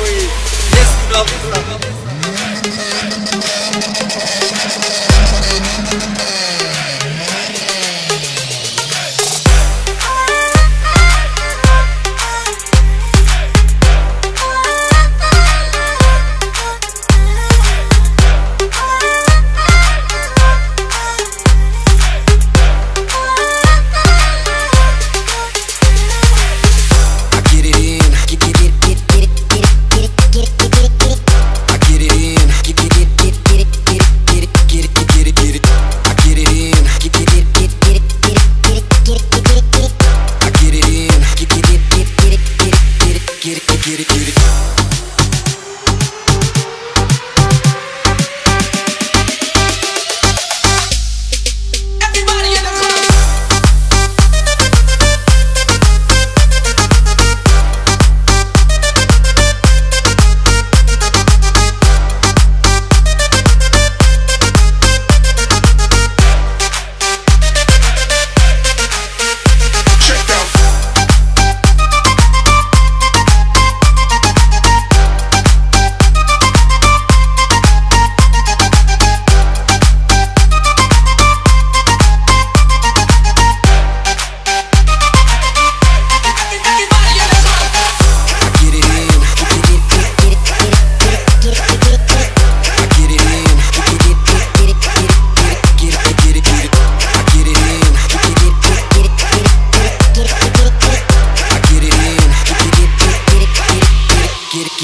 free. Yes, we love.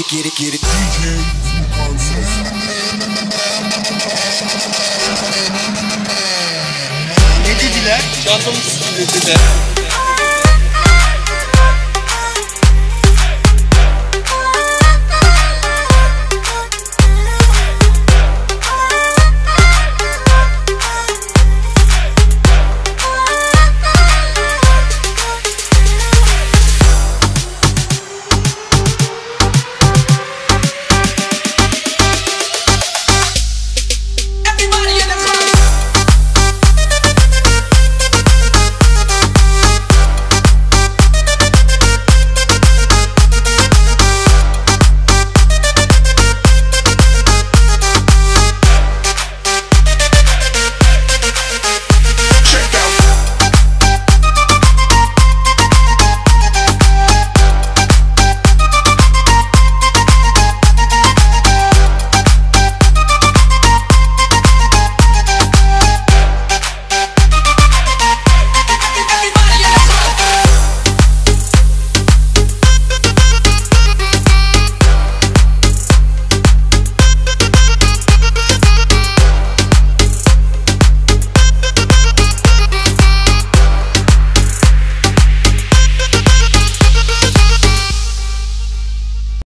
get it, get it. Ne dediler? Canım sıkıldı dediler.